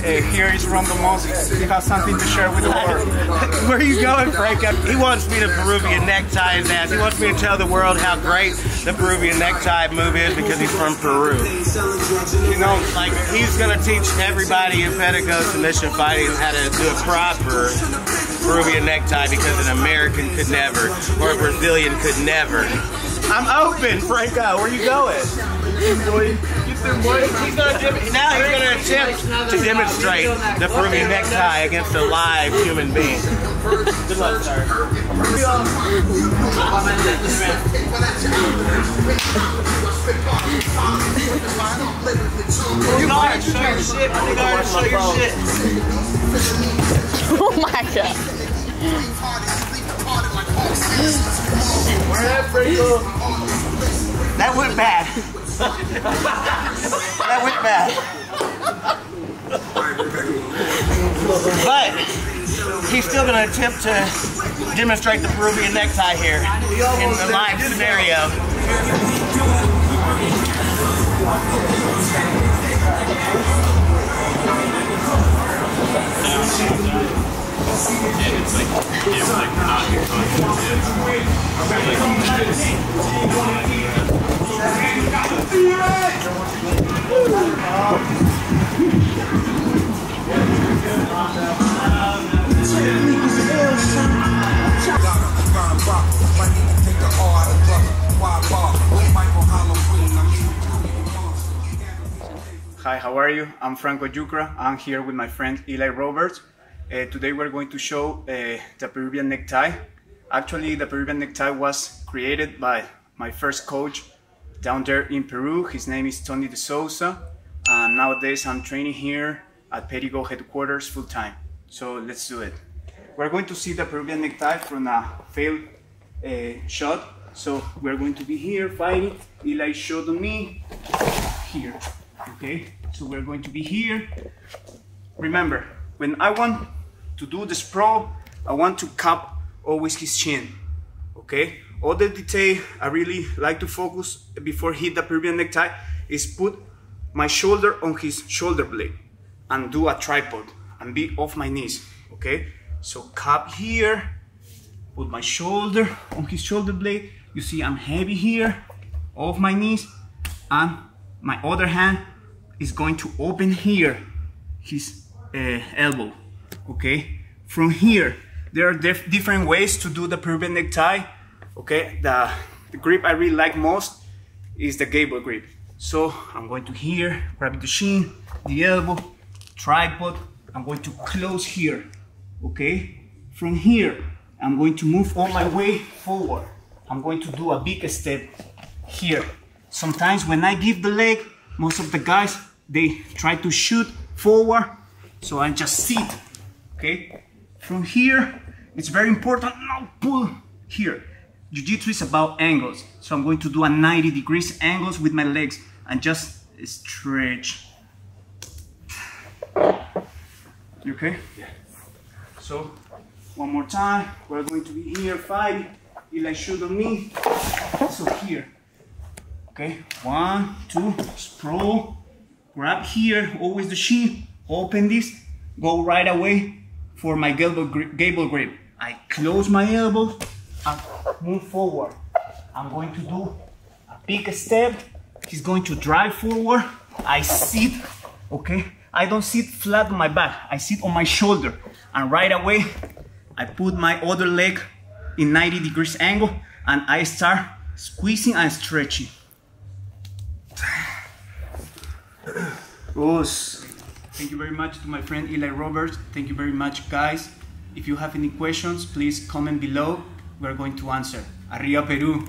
uh, here is Rondo Moses. He has something to share with the world. Where are you going, Frank? He wants me to Peruvian necktie his ass. He wants me to tell the world how great the Peruvian necktie move is because he's from Peru. You know, like he's gonna teach everybody in Pedigo submission fighting how to do a proper Peruvian necktie because an American could never, or a Brazilian could never. I'm open, Franco. Where are you going? He's gonna, now he's gonna attempt to demonstrate the Peruvian necktie against a live human being. Good luck, sir. You show your shit. You show your shit. Oh my god. That went bad. That went bad. But he's still going to attempt to demonstrate the Peruvian necktie here in the live scenario. Hi, how are you? I'm Franco Yucra. I'm here with my friend Eli Roberts. Uh, today we're going to show uh, the Peruvian necktie. Actually, the Peruvian necktie was created by my first coach down there in Peru. His name is Tony DeSouza. And nowadays I'm training here at Pedigo headquarters full time. So let's do it. We're going to see the Peruvian necktie from a failed uh, shot. So we're going to be here fighting. Eli showed me here. Okay, so we're going to be here. Remember, when I want to do the sprawl, I want to cap always his chin. Okay, all the detail I really like to focus before hit the Peruvian necktie is put my shoulder on his shoulder blade and do a tripod and be off my knees. Okay, so cup here, put my shoulder on his shoulder blade. You see, I'm heavy here, off my knees, and my other hand is going to open here his uh, elbow okay? From here there are dif different ways to do the Peruvian necktie okay? The, the grip I really like most is the gable grip. So I'm going to here grab the shin the elbow tripod I'm going to close here okay? From here I'm going to move all my way forward. I'm going to do a big step here sometimes when I give the leg most of the guys they try to shoot forward. So I just sit okay? From here it's very important now pull here. Jiu-jitsu is about angles. So I'm going to do a 90 degrees angles with my legs and just stretch. You okay? Yeah. So one more time. We're going to be here fighting Eli shoot on me. So here okay one two sprawl grab here always the shin open this go right away for my gable grip, gable grip. I close my elbow and move forward. I'm going to do a big step. He's going to drive forward. I sit okay? I don't sit flat on my back. I sit on my shoulder. And right away I put my other leg in 90 degrees angle and I start squeezing and stretching Us. Thank you very much to my friend Eli Roberts. Thank you very much, guys. If you have any questions, please comment below. We're going to answer. Arriba, Peru.